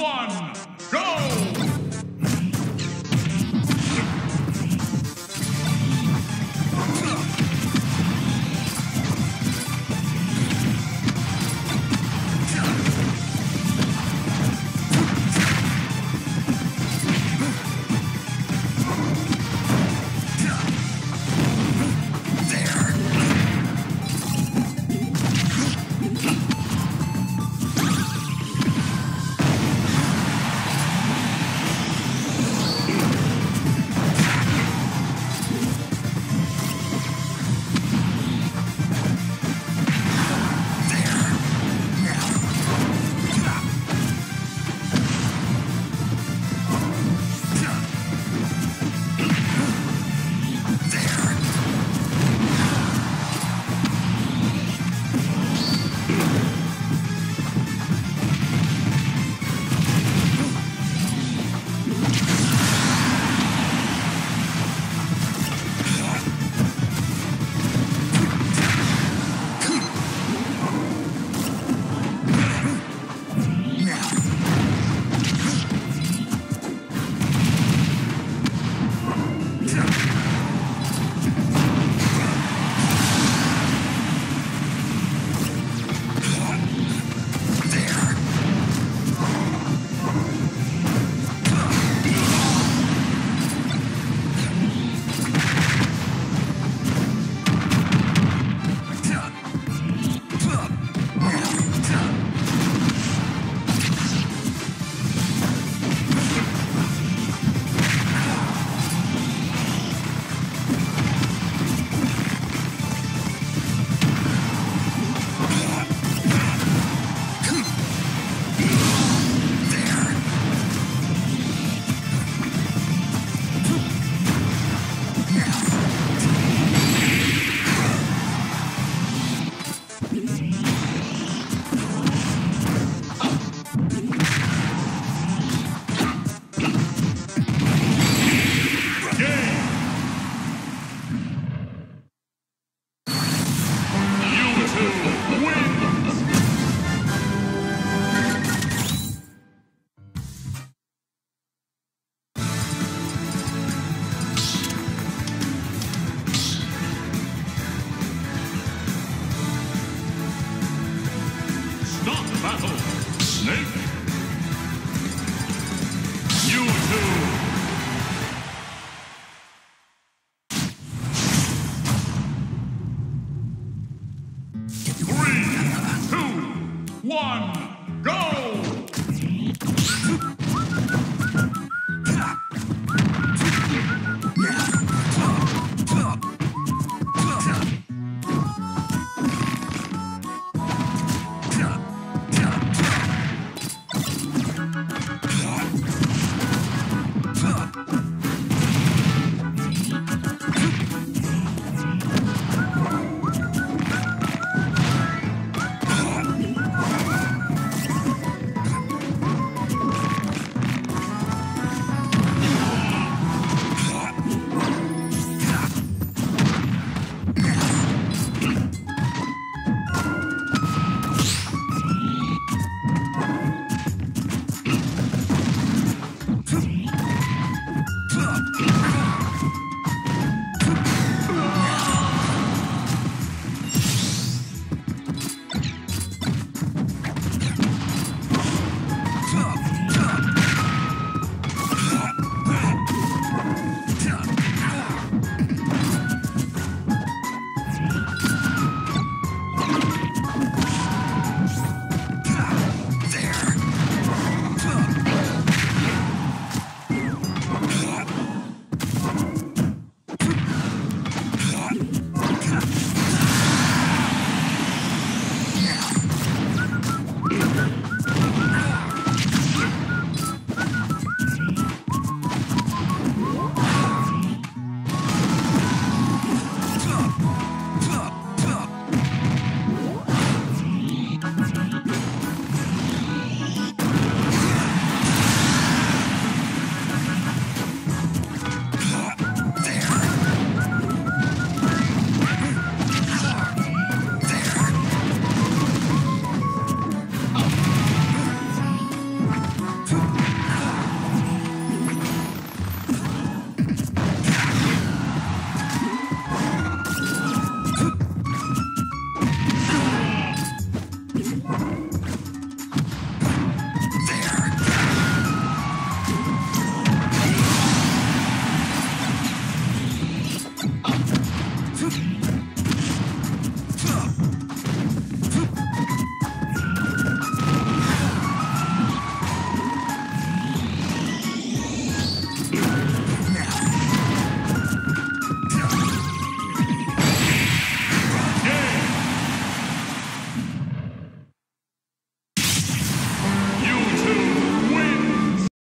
one, go! battle, Snake! You two! Three, two, one, go!